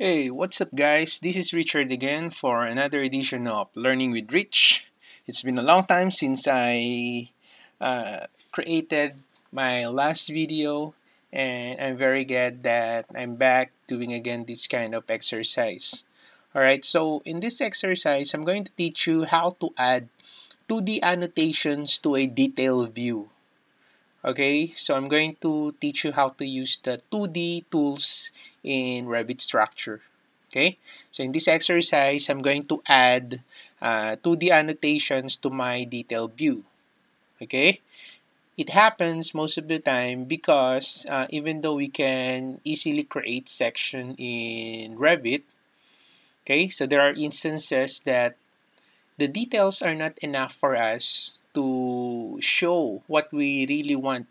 Hey, what's up guys? This is Richard again for another edition of Learning with Rich. It's been a long time since I uh, created my last video and I'm very glad that I'm back doing again this kind of exercise. Alright, so in this exercise, I'm going to teach you how to add 2D annotations to a detail view. Okay, so I'm going to teach you how to use the 2D tools in Revit structure. Okay, so in this exercise, I'm going to add uh, 2D annotations to my detail view. Okay, it happens most of the time because uh, even though we can easily create section in Revit, okay, so there are instances that the details are not enough for us to show what we really want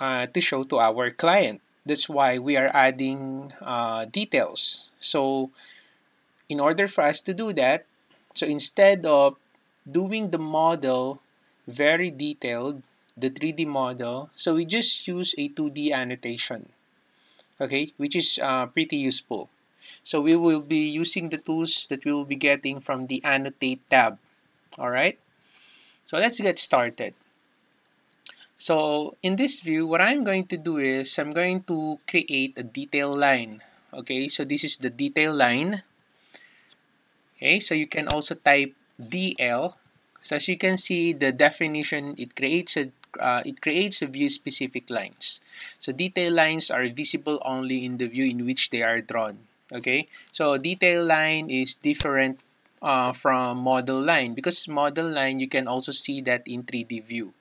uh, to show to our client. That's why we are adding uh, details. So in order for us to do that, so instead of doing the model very detailed, the 3D model, so we just use a 2D annotation, okay, which is uh, pretty useful. So we will be using the tools that we will be getting from the annotate tab, all right? So let's get started. So in this view, what I'm going to do is I'm going to create a detail line. Okay, so this is the detail line. Okay, so you can also type DL. So as you can see, the definition, it creates a uh, it creates a view specific lines. So detail lines are visible only in the view in which they are drawn. Okay, so detail line is different uh, from model line. Because model line you can also see that in 3D view.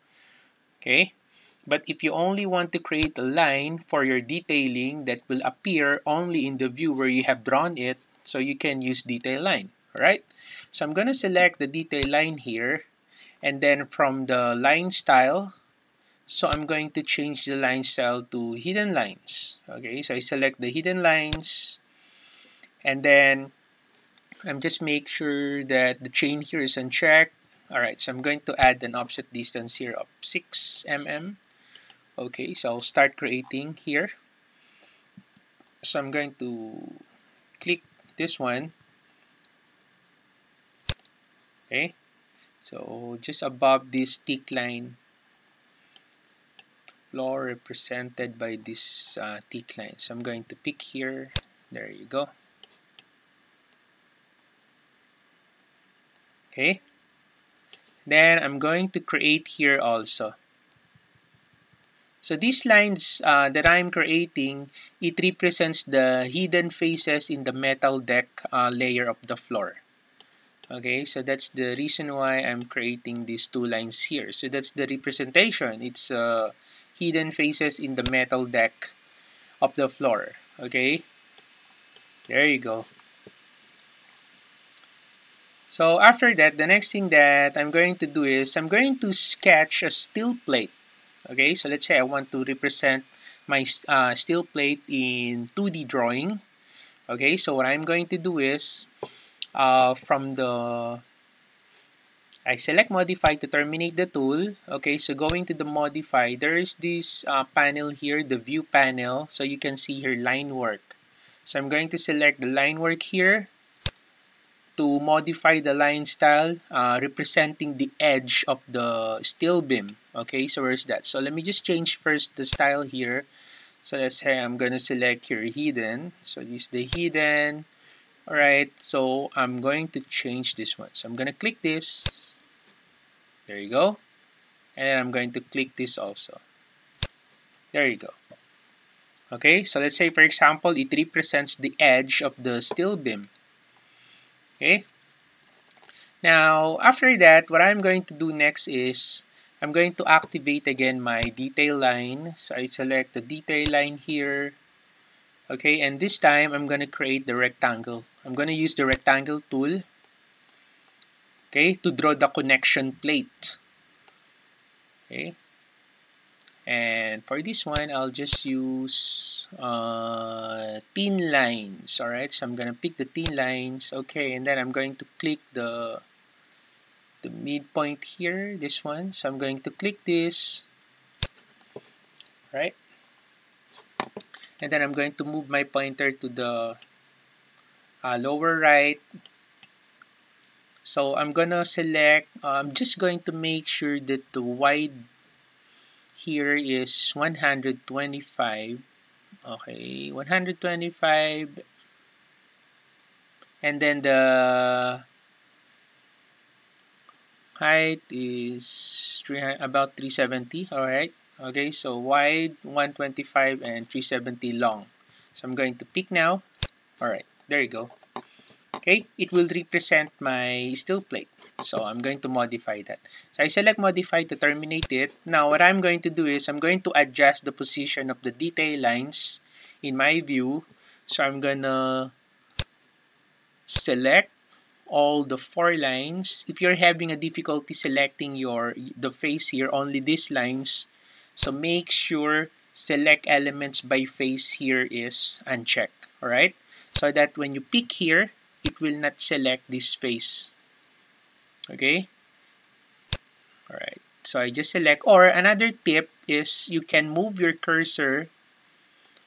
Okay? But if you only want to create a line for your detailing that will appear only in the view where you have drawn it so you can use detail line. Alright? So I'm gonna select the detail line here and then from the line style so I'm going to change the line style to hidden lines. Okay? So I select the hidden lines and then I'm just make sure that the chain here is unchecked. Alright, so I'm going to add an offset distance here of 6 mm. Okay, so I'll start creating here. So I'm going to click this one. Okay, so just above this tick line, floor represented by this uh, tick line. So I'm going to pick here. There you go. Okay? Then I'm going to create here also. So these lines uh, that I'm creating it represents the hidden faces in the metal deck uh, layer of the floor. Okay? So that's the reason why I'm creating these two lines here. So that's the representation. It's uh, hidden faces in the metal deck of the floor. Okay? There you go so after that, the next thing that I'm going to do is I'm going to sketch a steel plate. Okay, so let's say I want to represent my uh, steel plate in 2D drawing. Okay, so what I'm going to do is uh, from the I select modify to terminate the tool. Okay, so going to the modify, there is this uh, panel here, the view panel. So you can see here line work. So I'm going to select the line work here to modify the line style uh, representing the edge of the steel beam. Okay so where's that? So let me just change first the style here. So let's say I'm gonna select here hidden. So this is the hidden. Alright so I'm going to change this one. So I'm gonna click this. There you go. And I'm going to click this also. There you go. Okay so let's say for example it represents the edge of the steel beam okay? Now after that what I'm going to do next is I'm going to activate again my detail line. So I select the detail line here. Okay? And this time I'm going to create the rectangle. I'm going to use the rectangle tool. Okay? To draw the connection plate. Okay and for this one I'll just use uh, thin lines alright? So I'm gonna pick the thin lines okay? And then I'm going to click the the midpoint here this one. So I'm going to click this right? And then I'm going to move my pointer to the uh, lower right. So I'm gonna select I'm just going to make sure that the wide here is 125 okay 125 and then the height is 300, about 370 all right okay so wide 125 and 370 long. So I'm going to pick now. All right there you go okay it will represent my steel plate. So I'm going to modify that. So I select modify to terminate it. Now what I'm going to do is I'm going to adjust the position of the detail lines in my view. So I'm gonna select all the four lines. If you're having a difficulty selecting your the face here only these lines. So make sure select elements by face here is unchecked all right so that when you pick here it will not select this space. Okay? All right so I just select or another tip is you can move your cursor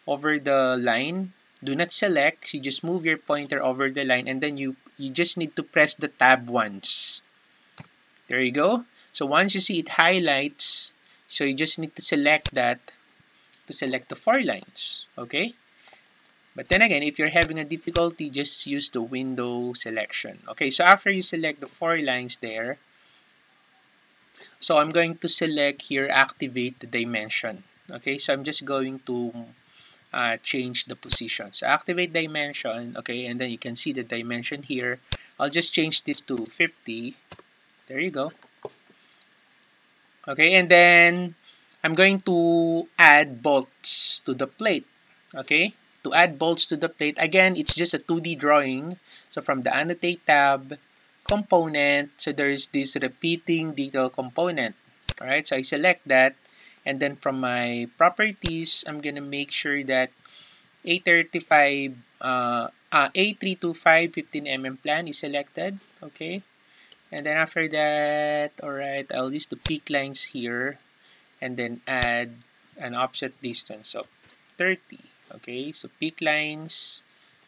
over the line. Do not select. You just move your pointer over the line and then you you just need to press the tab once. There you go. So once you see it highlights so you just need to select that to select the four lines. Okay but then again, if you're having a difficulty, just use the window selection. Okay, so after you select the four lines there, so I'm going to select here, activate the dimension. Okay, so I'm just going to uh, change the position. So activate dimension, okay, and then you can see the dimension here. I'll just change this to 50. There you go. Okay, and then I'm going to add bolts to the plate. Okay, to add bolts to the plate, again, it's just a 2D drawing. So from the annotate tab, component, so there's this repeating detail component. All right, so I select that. And then from my properties, I'm going to make sure that A35, uh, uh, A325 15mm plan is selected. Okay. And then after that, all right, I'll use the pick lines here and then add an offset distance of 30 okay so pick lines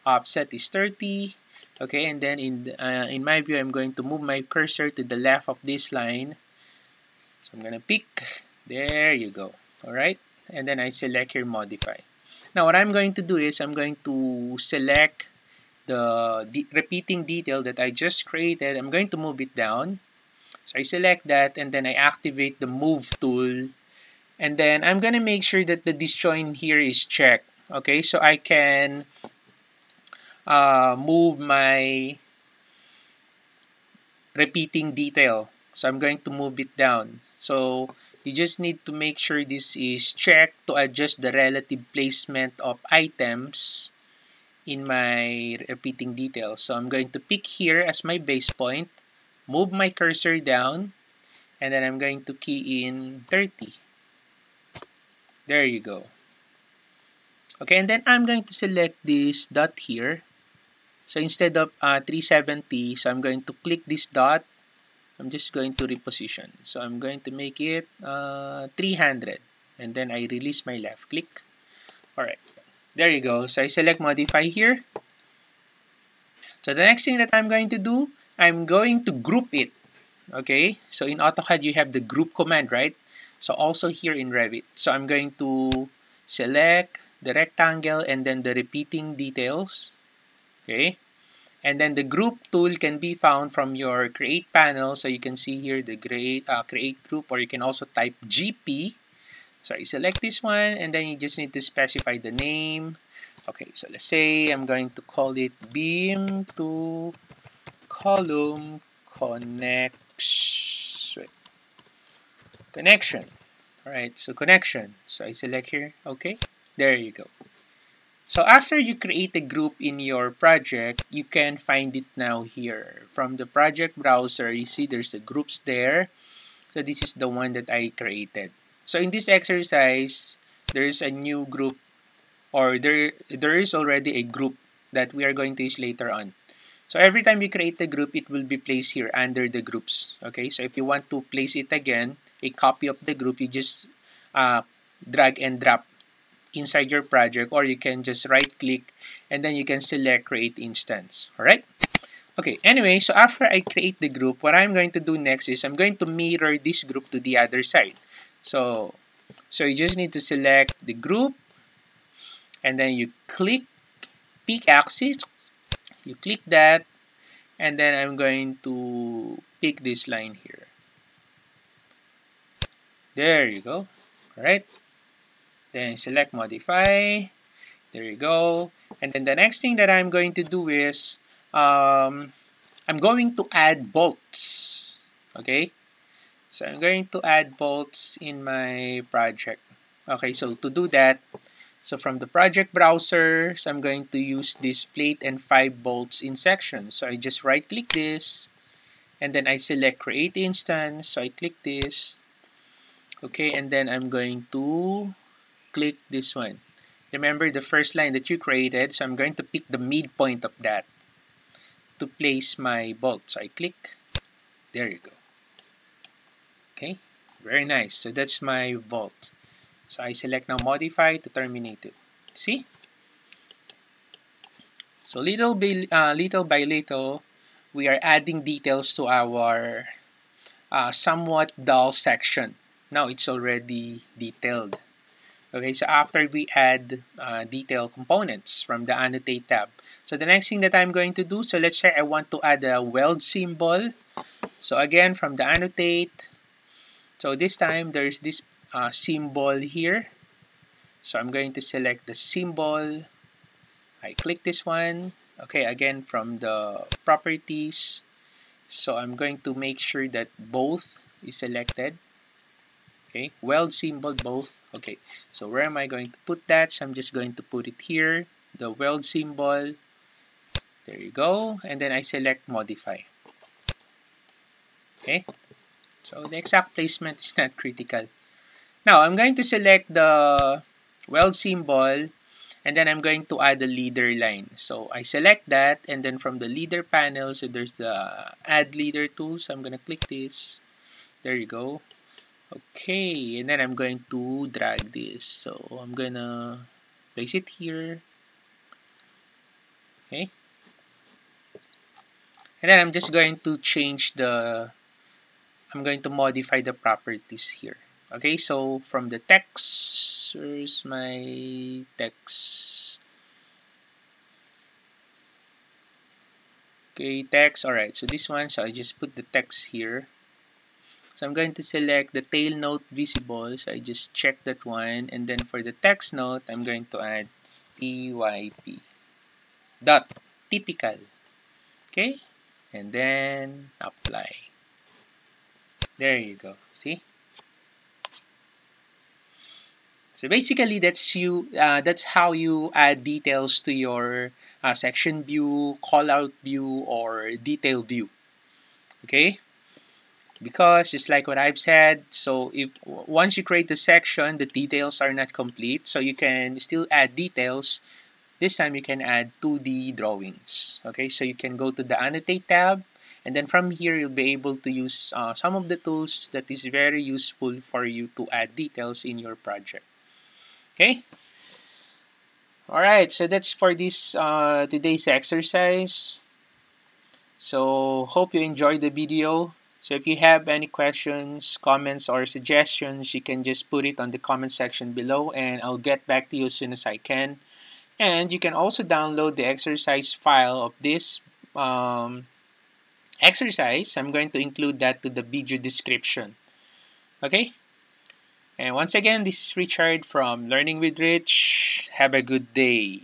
offset is 30 okay and then in uh, in my view I'm going to move my cursor to the left of this line. So I'm gonna pick there you go. All right? And then I select here modify. Now what I'm going to do is I'm going to select the, the repeating detail that I just created. I'm going to move it down. So I select that and then I activate the move tool. And then I'm gonna make sure that the disjoint here is checked okay so I can uh, move my repeating detail. So I'm going to move it down. So you just need to make sure this is checked to adjust the relative placement of items in my repeating detail. So I'm going to pick here as my base point move my cursor down and then I'm going to key in 30 there you go Okay, and then I'm going to select this dot here. So instead of uh, 370, so I'm going to click this dot. I'm just going to reposition. So I'm going to make it uh, 300. And then I release my left click. Alright, there you go. So I select modify here. So the next thing that I'm going to do, I'm going to group it. Okay, so in AutoCAD you have the group command, right? So also here in Revit. So I'm going to select the rectangle and then the repeating details okay? And then the group tool can be found from your create panel. So you can see here the create uh, create group or you can also type GP so you select this one and then you just need to specify the name. Okay so let's say I'm going to call it beam to column connection. Connection. All right so connection. So I select here okay there you go. So after you create a group in your project, you can find it now here. From the project browser, you see there's the groups there. So this is the one that I created. So in this exercise, there's a new group or there there is already a group that we are going to use later on. So every time you create a group, it will be placed here under the groups. Okay, so if you want to place it again, a copy of the group, you just uh, drag and drop inside your project or you can just right click and then you can select create instance. All right okay anyway so after I create the group what I'm going to do next is I'm going to mirror this group to the other side. So so you just need to select the group and then you click pick axis you click that and then I'm going to pick this line here. There you go. All right then select modify. There you go. And then the next thing that I'm going to do is um, I'm going to add bolts. Okay? So I'm going to add bolts in my project. Okay so to do that so from the project browser so I'm going to use this plate and five bolts in section. So I just right click this and then I select create instance. So I click this. Okay and then I'm going to click this one. Remember the first line that you created so I'm going to pick the midpoint of that to place my bolt so I click. There you go. Okay very nice. So that's my bolt. So I select now modify to terminate it. See? So little by uh, little by little we are adding details to our uh, somewhat dull section. Now it's already detailed okay so after we add uh, detail components from the annotate tab. So the next thing that I'm going to do so let's say I want to add a weld symbol. So again from the annotate. So this time there's this uh, symbol here. So I'm going to select the symbol. I click this one. Okay again from the properties. So I'm going to make sure that both is selected. Okay weld symbol both okay so where am I going to put that? So I'm just going to put it here the weld symbol. There you go and then I select modify. Okay so the exact placement is not critical. Now I'm going to select the weld symbol and then I'm going to add a leader line. So I select that and then from the leader panel so there's the add leader tool. So I'm gonna click this. There you go okay and then I'm going to drag this. So I'm gonna place it here. Okay. And then I'm just going to change the I'm going to modify the properties here. Okay so from the text where's my text? Okay text alright so this one so I just put the text here so I'm going to select the tail note visible. So I just check that one. And then for the text note, I'm going to add PYP dot typical. Okay. And then apply. There you go. See? So basically, that's you. Uh, that's how you add details to your uh, section view, callout view, or detail view. Okay because just like what I've said so if once you create the section the details are not complete so you can still add details. This time you can add 2D drawings okay? So you can go to the annotate tab and then from here you'll be able to use uh, some of the tools that is very useful for you to add details in your project okay? Alright so that's for this uh, today's exercise. So hope you enjoyed the video so if you have any questions, comments, or suggestions, you can just put it on the comment section below and I'll get back to you as soon as I can. And you can also download the exercise file of this um, exercise. I'm going to include that to the video description. Okay? And once again, this is Richard from Learning with Rich. Have a good day.